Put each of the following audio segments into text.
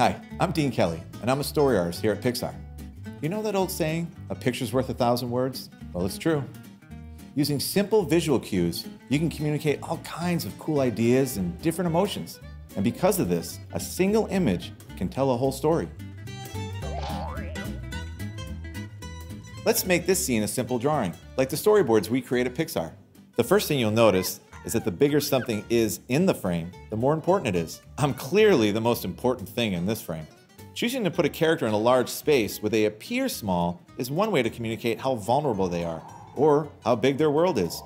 Hi, I'm Dean Kelly, and I'm a story artist here at Pixar. You know that old saying, a picture's worth a thousand words? Well, it's true. Using simple visual cues, you can communicate all kinds of cool ideas and different emotions. And because of this, a single image can tell a whole story. Let's make this scene a simple drawing, like the storyboards we create at Pixar. The first thing you'll notice is that the bigger something is in the frame, the more important it is. I'm clearly the most important thing in this frame. Choosing to put a character in a large space where they appear small is one way to communicate how vulnerable they are, or how big their world is.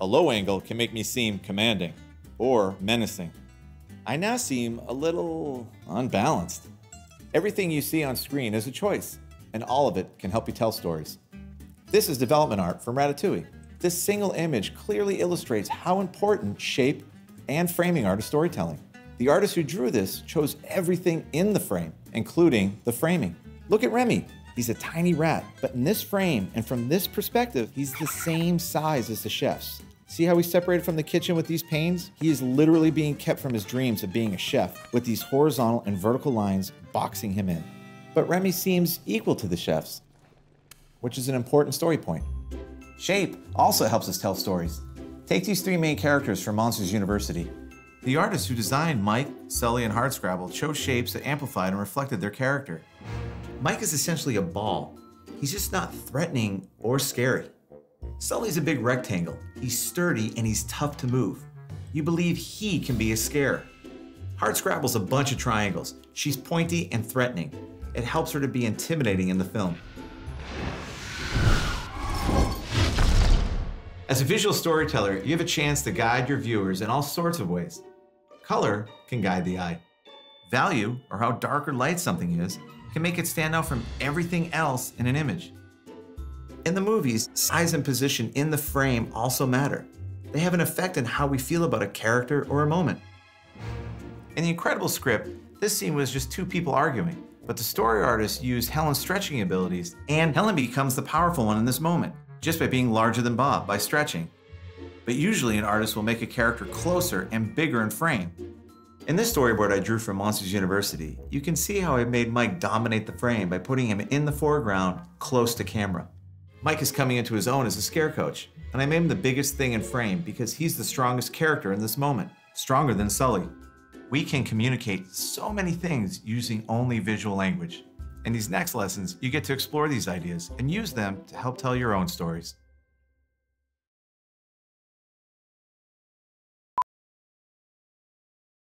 A low angle can make me seem commanding, or menacing. I now seem a little unbalanced. Everything you see on screen is a choice, and all of it can help you tell stories. This is development art from Ratatouille. This single image clearly illustrates how important shape and framing are to storytelling. The artist who drew this chose everything in the frame, including the framing. Look at Remy. He's a tiny rat, but in this frame and from this perspective, he's the same size as the chefs. See how he's separated from the kitchen with these panes? He is literally being kept from his dreams of being a chef with these horizontal and vertical lines boxing him in. But Remy seems equal to the chefs, which is an important story point. Shape also helps us tell stories. Take these three main characters from Monsters University. The artists who designed Mike, Sully, and Hardscrabble chose shapes that amplified and reflected their character. Mike is essentially a ball. He's just not threatening or scary. Sully's a big rectangle. He's sturdy and he's tough to move. You believe he can be a scare. Hardscrabble's a bunch of triangles. She's pointy and threatening. It helps her to be intimidating in the film. As a visual storyteller, you have a chance to guide your viewers in all sorts of ways. Color can guide the eye. Value, or how dark or light something is, can make it stand out from everything else in an image. In the movies, size and position in the frame also matter. They have an effect on how we feel about a character or a moment. In the Incredibles script, this scene was just two people arguing, but the story artist used Helen's stretching abilities, and Helen becomes the powerful one in this moment just by being larger than Bob, by stretching. But usually an artist will make a character closer and bigger in frame. In this storyboard I drew for Monsters University, you can see how I made Mike dominate the frame by putting him in the foreground close to camera. Mike is coming into his own as a scare coach, and I made him the biggest thing in frame because he's the strongest character in this moment, stronger than Sully. We can communicate so many things using only visual language. In these next lessons, you get to explore these ideas and use them to help tell your own stories.